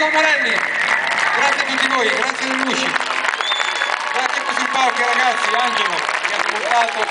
Marco Morelli, grazie a tutti voi, grazie alle luci, grazie a così pochi ragazzi, Angelo, che hanno portato